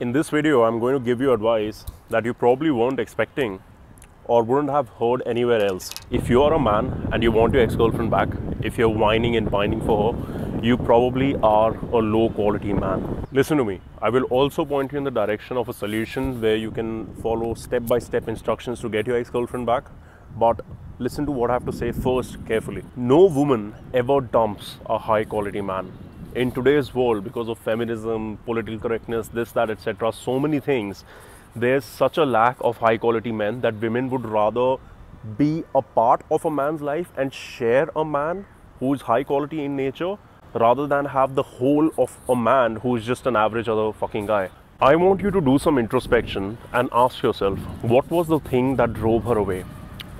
In this video, I'm going to give you advice that you probably weren't expecting or wouldn't have heard anywhere else. If you are a man and you want your ex girlfriend back, if you're whining and pining for her, you probably are a low quality man. Listen to me. I will also point you in the direction of a solution where you can follow step by step instructions to get your ex girlfriend back. But listen to what I have to say first carefully. No woman ever dumps a high quality man. In today's world, because of feminism, political correctness, this, that, etc., so many things, there's such a lack of high quality men that women would rather be a part of a man's life and share a man who's high quality in nature rather than have the whole of a man who's just an average other fucking guy. I want you to do some introspection and ask yourself what was the thing that drove her away?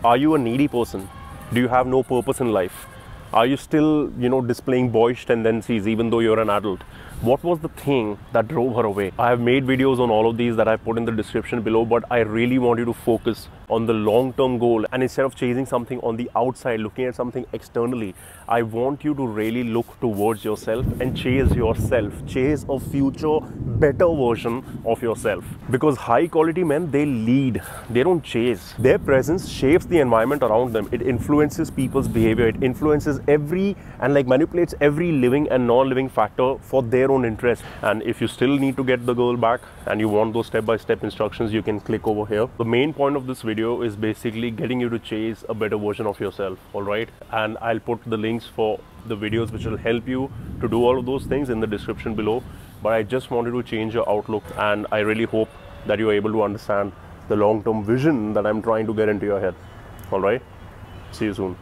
Are you a needy person? Do you have no purpose in life? Are you still, you know, displaying boyish tendencies even though you're an adult? What was the thing that drove her away? I have made videos on all of these that I put in the description below, but I really want you to focus on the long term goal. And instead of chasing something on the outside, looking at something externally, I want you to really look towards yourself and chase yourself. Chase a future better version of yourself. Because high quality men, they lead, they don't chase. Their presence shapes the environment around them. It influences people's behavior, it influences every and like manipulates every living and non living factor for their own interest. And if you still need to get the girl back and you want those step by step instructions, you can click over here. The main point of this video is basically getting you to chase a better version of yourself, all right? And I'll put the links for the videos which will help you to do all of those things in the description below. But I just wanted to change your outlook, and I really hope that you're able to understand the long term vision that I'm trying to get into your head, all right? See you soon.